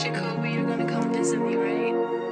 Jacoby, you're gonna come visit me, right?